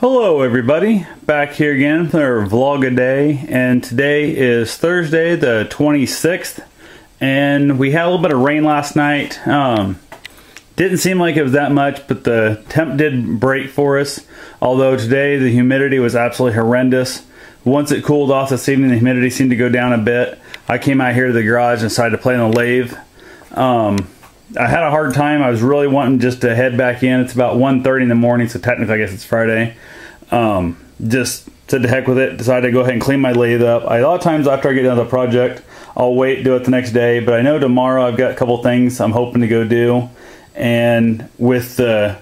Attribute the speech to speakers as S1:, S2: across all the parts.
S1: Hello everybody, back here again for vlog a day and today is Thursday the 26th and we had a little bit of rain last night. Um, didn't seem like it was that much but the temp did break for us although today the humidity was absolutely horrendous. Once it cooled off this evening the humidity seemed to go down a bit. I came out here to the garage and decided to play on the lathe. Um, I had a hard time. I was really wanting just to head back in. It's about 1.30 in the morning, so technically I guess it's Friday. Um, just said to heck with it. Decided to go ahead and clean my lathe up. I, a lot of times after I get done with a project, I'll wait, do it the next day. But I know tomorrow I've got a couple things I'm hoping to go do. And with the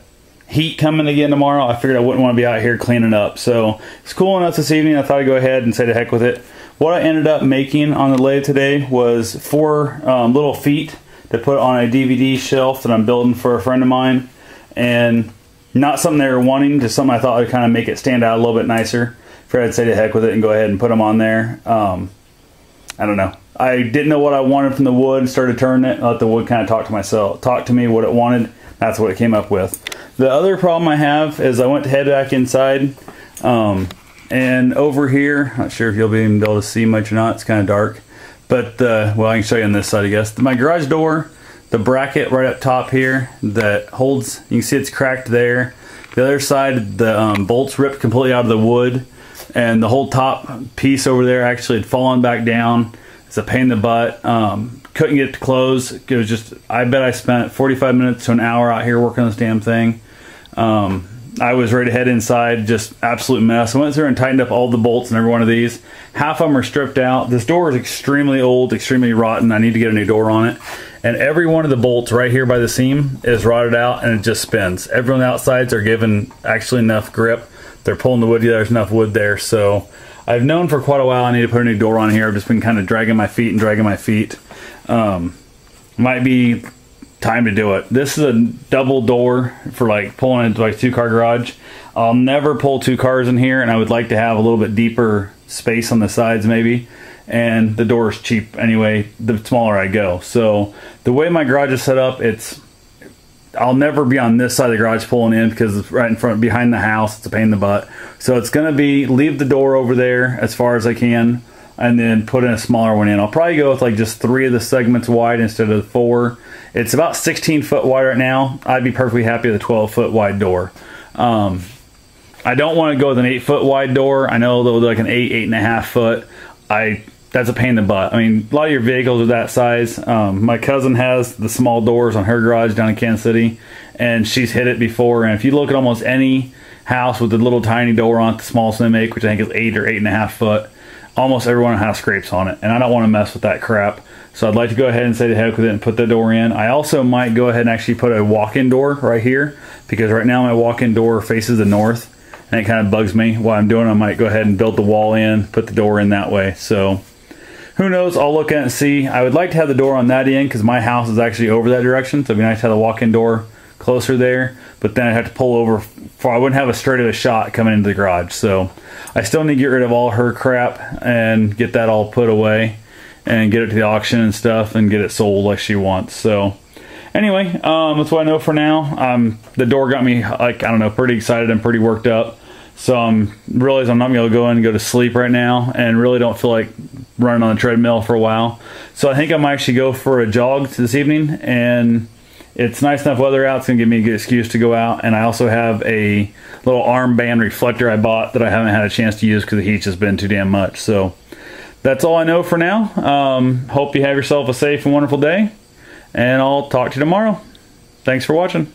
S1: heat coming again tomorrow, I figured I wouldn't want to be out here cleaning up. So it's cool enough this evening. I thought I'd go ahead and say to heck with it. What I ended up making on the lathe today was four um, little feet to put on a DVD shelf that I'm building for a friend of mine. And not something they were wanting, just something I thought would kind of make it stand out a little bit nicer. Fred say to heck with it and go ahead and put them on there. Um, I don't know. I didn't know what I wanted from the wood. Started turning it. Let the wood kind of talk to myself, talk to me what it wanted. That's what it came up with. The other problem I have is I went to head back inside, um, and over here, not sure if you'll be able to see much or not. It's kind of dark, but uh, well, I can show you on this side, I guess. My garage door the bracket right up top here that holds, you can see it's cracked there. The other side, the um, bolts ripped completely out of the wood and the whole top piece over there actually had fallen back down. It's a pain in the butt. Um, couldn't get it to close. It was just, I bet I spent 45 minutes to an hour out here working on this damn thing. Um, I was ready to head inside, just absolute mess. I went through and tightened up all the bolts in every one of these. Half of them are stripped out. This door is extremely old, extremely rotten. I need to get a new door on it. And every one of the bolts right here by the seam is rotted out and it just spins. Every on outsides are given actually enough grip. They're pulling the wood, yeah, there's enough wood there. So I've known for quite a while I need to put a new door on here. I've just been kind of dragging my feet and dragging my feet. Um, might be time to do it. This is a double door for like pulling into like two car garage. I'll never pull two cars in here and I would like to have a little bit deeper space on the sides maybe. And the door is cheap anyway, the smaller I go. So the way my garage is set up, it's I'll never be on this side of the garage pulling in because it's right in front behind the house. It's a pain in the butt. So it's gonna be leave the door over there as far as I can and then put in a smaller one in. I'll probably go with like just three of the segments wide instead of four. It's about 16 foot wide right now. I'd be perfectly happy with a 12 foot wide door. Um, I don't want to go with an eight foot wide door. I know they'll like an eight, eight and a half foot. I that's a pain in the butt. I mean, a lot of your vehicles are that size. Um, my cousin has the small doors on her garage down in Kansas City, and she's hit it before. And if you look at almost any house with the little tiny door on it, the smallest they make, which I think is eight or eight and a half foot, almost everyone has scrapes on it, and I don't want to mess with that crap. So I'd like to go ahead and say to heck with it and put the door in. I also might go ahead and actually put a walk-in door right here because right now my walk-in door faces the north and it kind of bugs me. What I'm doing, I might go ahead and build the wall in, put the door in that way. So who knows? I'll look at it and see. I would like to have the door on that end because my house is actually over that direction. So it'd be nice to have the walk-in door closer there. But then I'd have to pull over. For, I wouldn't have a straight of a shot coming into the garage. So I still need to get rid of all her crap and get that all put away and get it to the auction and stuff and get it sold like she wants. So anyway, um, that's what I know for now. Um, the door got me like I don't know, pretty excited and pretty worked up. So I'm realize I'm not gonna go in and go to sleep right now, and really don't feel like running on the treadmill for a while. So I think I might actually go for a jog this evening, and it's nice enough weather out. It's gonna give me a good excuse to go out, and I also have a little armband reflector I bought that I haven't had a chance to use because the heat's just been too damn much. So that's all I know for now. Um, hope you have yourself a safe and wonderful day, and I'll talk to you tomorrow. Thanks for watching.